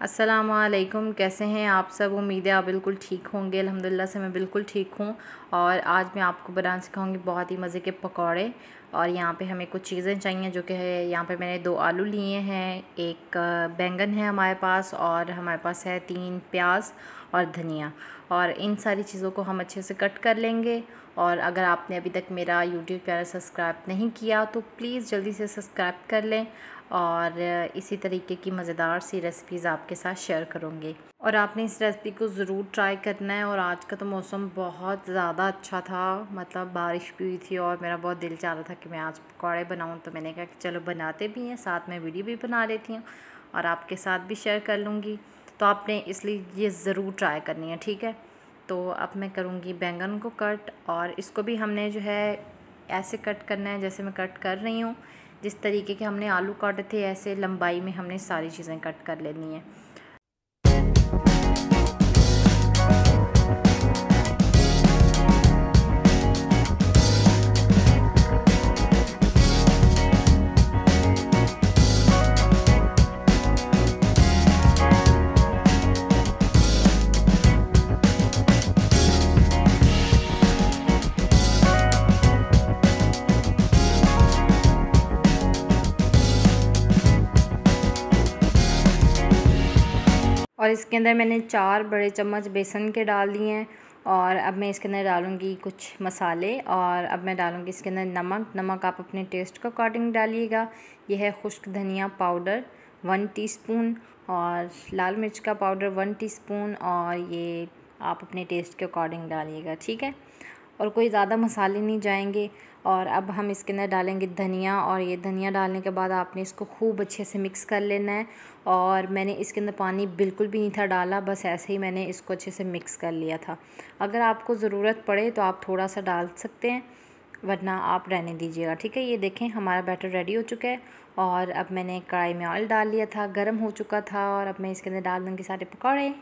असलकुम कैसे हैं आप सब? उम्मीद है आप बिल्कुल ठीक होंगे। अल्हम्दुलिल्लाह, से मैं बिल्कुल ठीक हूँ। और आज मैं आपको बनाना सिखाऊँगी बहुत ही मज़े के पकौड़े। और यहाँ पे हमें कुछ चीज़ें चाहिए, जो कि है, यहाँ पे मैंने दो आलू लिए हैं, एक बैंगन है हमारे पास, और हमारे पास है तीन प्याज और धनिया। और इन सारी चीज़ों को हम अच्छे से कट कर लेंगे। और अगर आपने अभी तक मेरा यूट्यूब चैनल सब्सक्राइब नहीं किया तो प्लीज़ जल्दी से सब्सक्राइब कर लें। और इसी तरीके की मज़ेदार सी रेसिपीज़ आपके साथ शेयर करूँगी। और आपने इस रेसिपी को ज़रूर ट्राई करना है और आज का तो मौसम बहुत ज़्यादा अच्छा था। मतलब बारिश भी हुई थी और मेरा बहुत दिल चाह रहा था कि मैं आज पकौड़े बनाऊँ तो मैंने कहा कि चलो बनाते भी हैं, साथ में वीडियो भी बना लेती हूँ और आपके साथ भी शेयर कर लूँगी। तो आपने इसलिए ये ज़रूर ट्राई करनी है, ठीक है? तो अब मैं करूँगी बैंगन को कट और इसको भी हमने जो है ऐसे कट करना है जैसे मैं कट कर रही हूँ। जिस तरीके के हमने आलू काटे थे, ऐसे लंबाई में हमने सारी चीज़ें कट कर लेनी है। और इसके अंदर मैंने चार बड़े चम्मच बेसन के डाल दिए हैं और अब मैं इसके अंदर डालूँगी कुछ मसाले और अब मैं डालूँगी इसके अंदर नमक। नमक आप अपने टेस्ट के अकॉर्डिंग डालिएगा। यह है खुश्क धनिया पाउडर वन टीस्पून और लाल मिर्च का पाउडर वन टीस्पून और ये आप अपने टेस्ट के अकॉर्डिंग डालिएगा, ठीक है? और कोई ज़्यादा मसाले नहीं जाएँगे। और अब हम इसके अंदर डालेंगे धनिया और ये धनिया डालने के बाद आपने इसको खूब अच्छे से मिक्स कर लेना है। और मैंने इसके अंदर पानी बिल्कुल भी नहीं था डाला, बस ऐसे ही मैंने इसको अच्छे से मिक्स कर लिया था। अगर आपको ज़रूरत पड़े तो आप थोड़ा सा डाल सकते हैं, वरना आप रहने दीजिएगा। ठीक है, ये देखें, हमारा बैटर रेडी हो चुका है। और अब मैंने कढ़ाई में ऑयल डाल लिया था, गर्म हो चुका था। और अब मैं इसके अंदर डाल दूँगी सारे पकौड़े।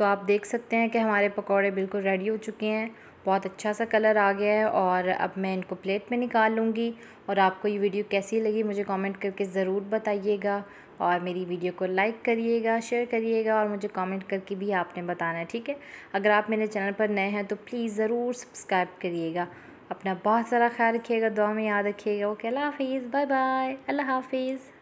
तो आप देख सकते हैं कि हमारे पकौड़े बिल्कुल रेडी हो चुके हैं। बहुत अच्छा सा कलर आ गया है और अब मैं इनको प्लेट में निकाल लूँगी। और आपको ये वीडियो कैसी लगी मुझे कमेंट करके ज़रूर बताइएगा। और मेरी वीडियो को लाइक करिएगा शेयर करिएगा और मुझे कमेंट करके भी आपने बताना है, ठीक है? अगर आप मेरे चैनल पर नए हैं तो प्लीज़ ज़रूर सब्सक्राइब करिएगा। अपना बहुत सारा ख्याल रखिएगा, दुआ में याद रखिएगा। ओके अल्लाह हाफिज़ बाय बाय अल्लाह हाफिज़।